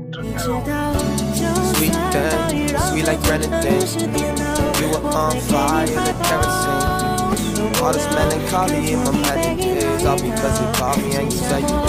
Sweet thing, sweet like grenadine. You were on fire, the kerosene. All this melancholy in my magic is all because you called me and you said you.